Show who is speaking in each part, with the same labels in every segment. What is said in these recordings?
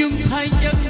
Speaker 1: dương thai nhân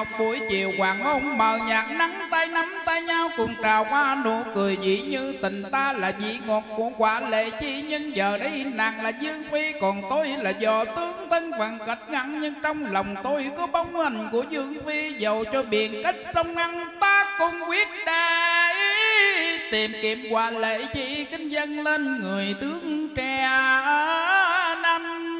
Speaker 1: một buổi chiều hoàng hôn mờ nhạt, nắng tay nắm tay nhau cùng trào qua nụ cười dĩ như tình ta là vị ngọt của quả lệ chi. Nhưng giờ đây nàng là dương phi, còn tôi là dò tướng tân vàng cách ngăn nhưng trong lòng tôi có bóng hình của dương phi dầu cho biển cách sông ngăn. Ta cùng quyết đại tìm kiếm quả lệ chi, kính dân lên người tướng trẻ năm.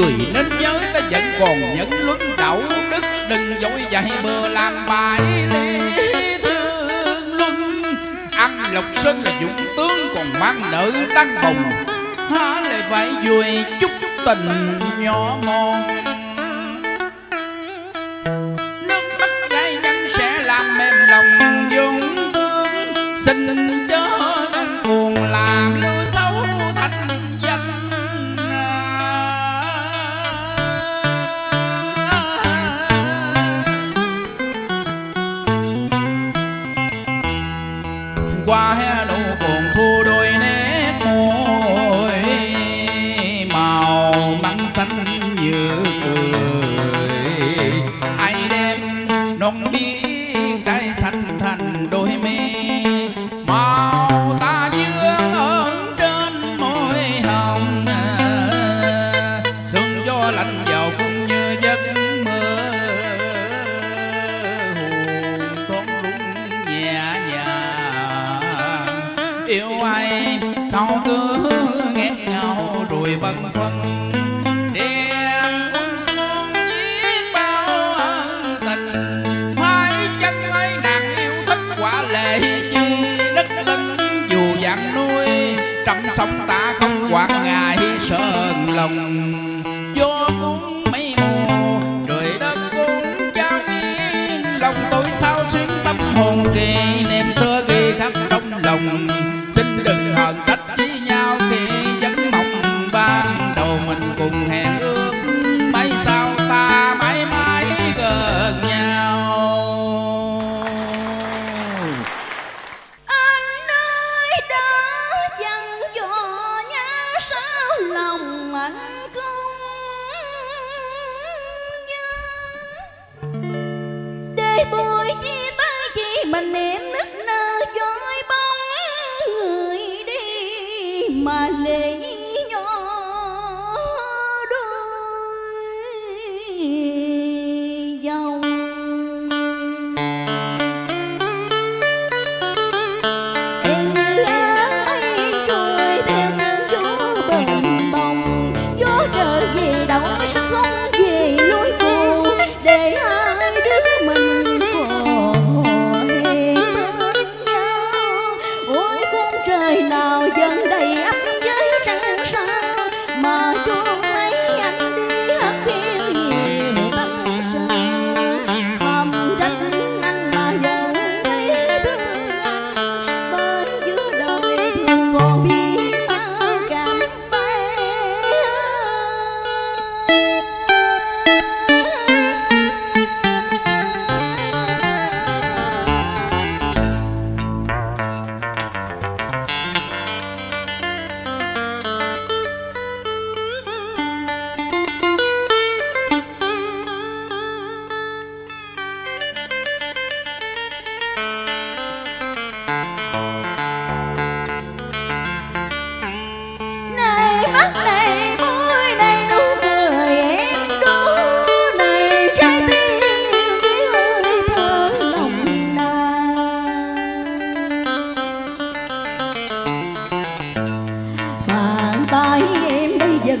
Speaker 1: người nên nhớ ta vẫn còn những luân đạo đức đừng dối dạy bờ làm bài lý thương luân. Ăn lộc sơn là dũng tướng còn mang nợ tăng bồng. Há lại phải vui chút tình nhỏ ngon.
Speaker 2: Why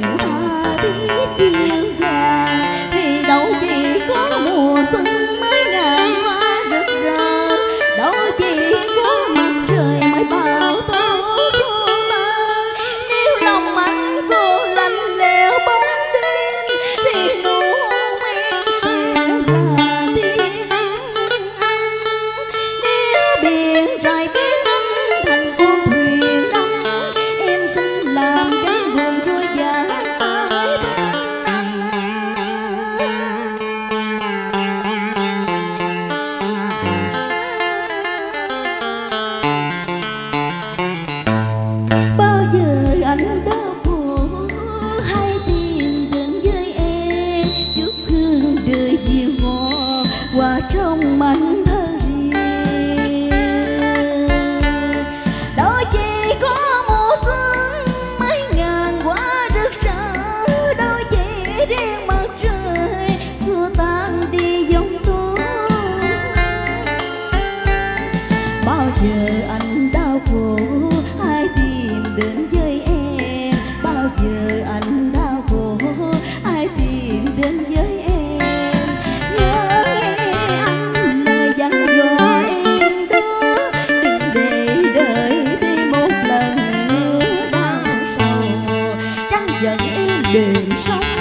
Speaker 2: chẳng tha biết duyên già thì đâu chỉ có mùa xuân 悲伤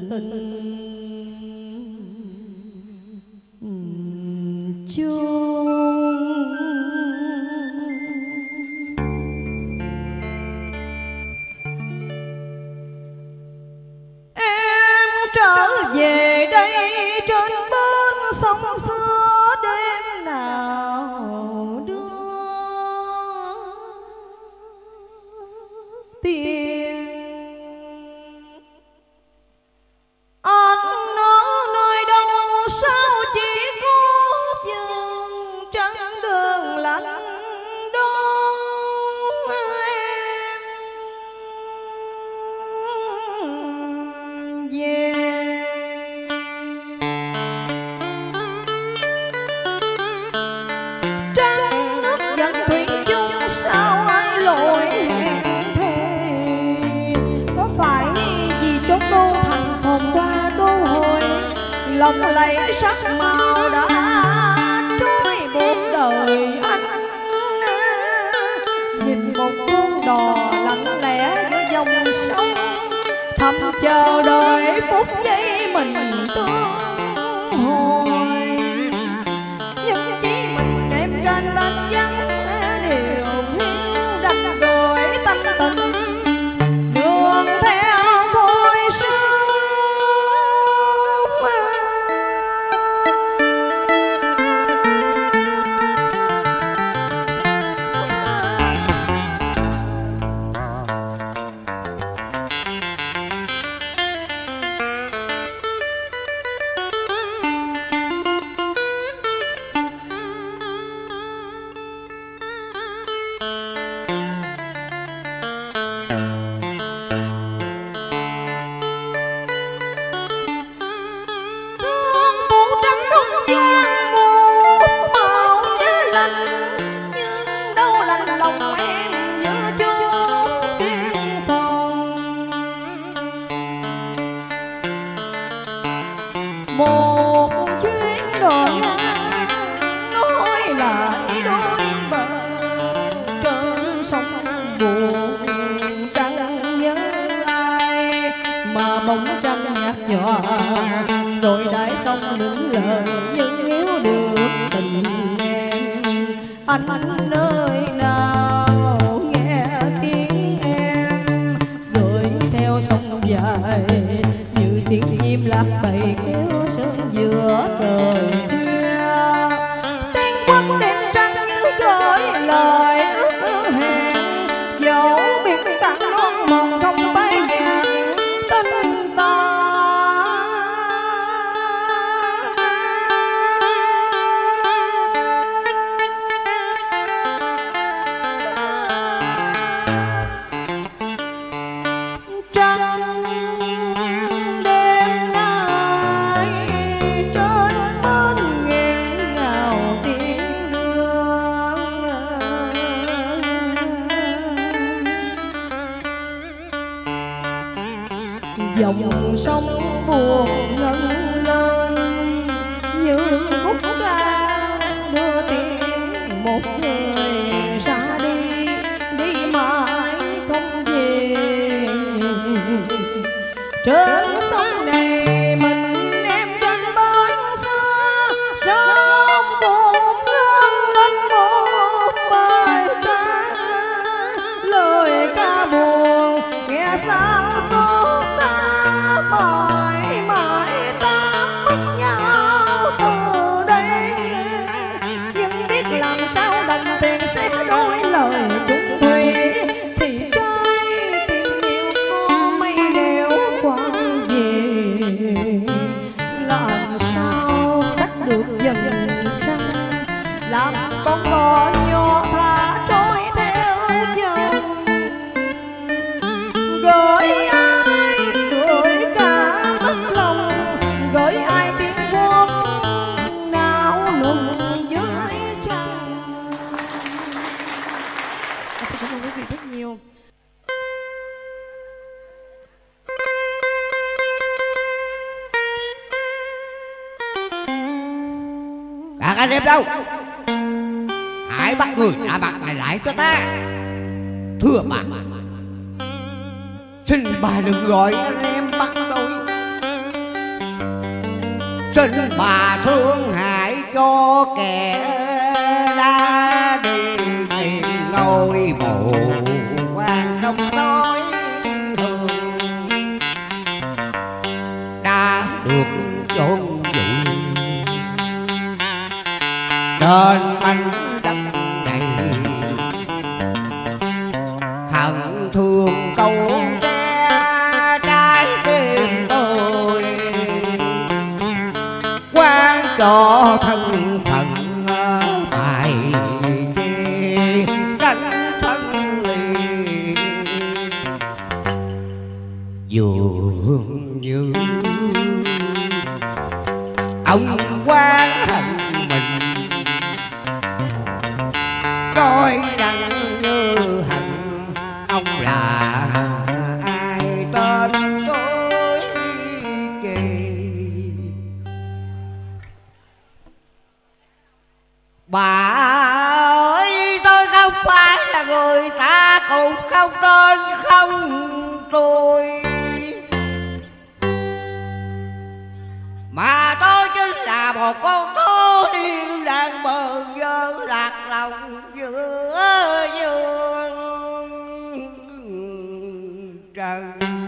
Speaker 2: 嗯 lắm em đâu?
Speaker 3: Hãy bắt người đã mặt này lại cho ta. Thưa bà Xin bà đừng gọi anh em bắt tôi Xin bà thương hại cho kẻ thương không không trôi mà tôi chính là một con thú điên đang bờ vơ lạc lòng giữa dương trần.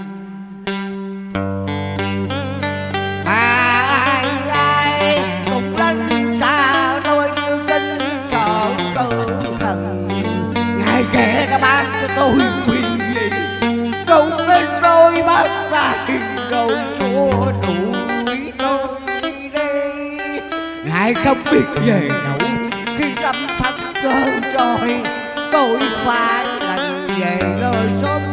Speaker 3: Lại không biết về đâu khi tâm thật trơn trôi tôi phải lần về nơi xóm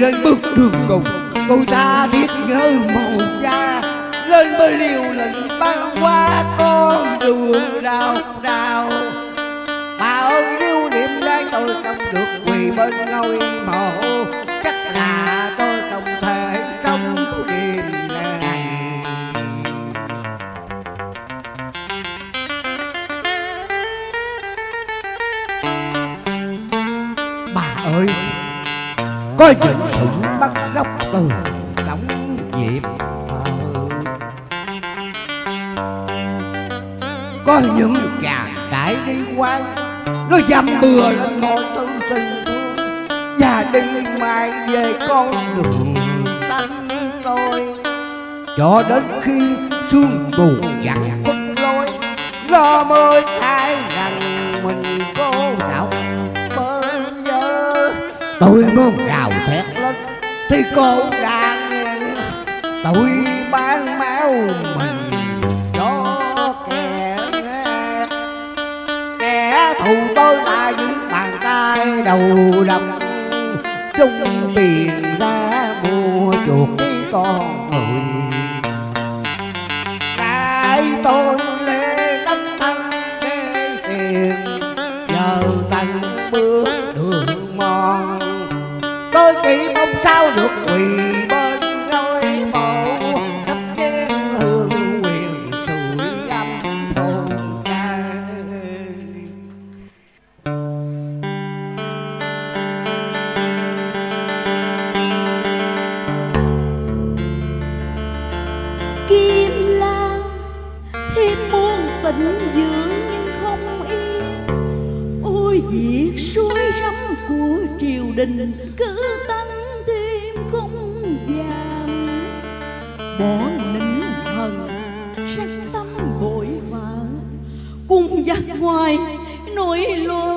Speaker 3: chạy lên bước đường cùng. Tôi tha thiết nhớ màu cha lên bờ liều lệnh băng qua con đường đào đào bà ơi lưu niệm đây tôi không được quỳ bên ngôi mộ, chắc là tôi không thể sống đêm này. Bà ơi có những sự bắt gốc từ trong nhịp có những chàng trai đi quan nó dăm bừa lên mọi thứ tình thương. Và đi mai về con đường tanh tôi cho đến khi sương buồn dặn khuất lối lo mới thấy thì cô đang nghe tôi bán máu mình cho kẻ kẻ thù tôi là những bàn tay đầu đồng chung tiền ra mua chuột con người. Cái tôi
Speaker 2: bỏ nín thần sắc tâm bội vã cùng giặc ngoài nỗi luôn